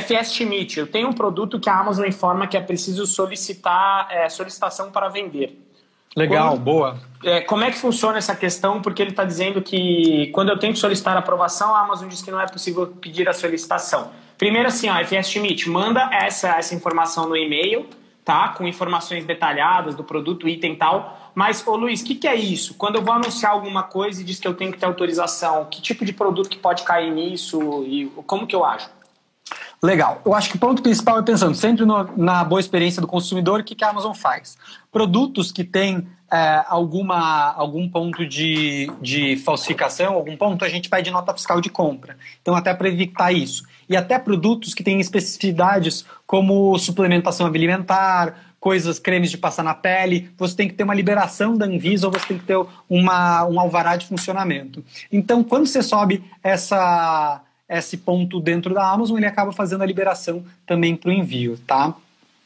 FS Meet, eu tenho um produto que a Amazon informa que é preciso solicitar é, solicitação para vender. Legal, Como, boa. É, como é que funciona essa questão? Porque ele está dizendo que quando eu tenho que solicitar aprovação, a Amazon diz que não é possível pedir a solicitação. Primeiro assim, ó, FS Meet, manda essa, essa informação no e-mail, tá? Com informações detalhadas do produto, item e tal. Mas, ô Luiz, o que, que é isso? Quando eu vou anunciar alguma coisa e diz que eu tenho que ter autorização, que tipo de produto que pode cair nisso e como que eu ajo? Legal. Eu acho que o ponto principal é pensando sempre no, na boa experiência do consumidor, o que, que a Amazon faz? Produtos que têm é, alguma, algum ponto de, de falsificação, algum ponto, a gente pede nota fiscal de compra. Então, até para evitar isso. E até produtos que têm especificidades como suplementação alimentar, coisas, cremes de passar na pele, você tem que ter uma liberação da Anvisa ou você tem que ter uma, um alvará de funcionamento. Então, quando você sobe essa esse ponto dentro da Amazon, ele acaba fazendo a liberação também para o envio, tá?